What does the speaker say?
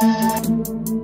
うん。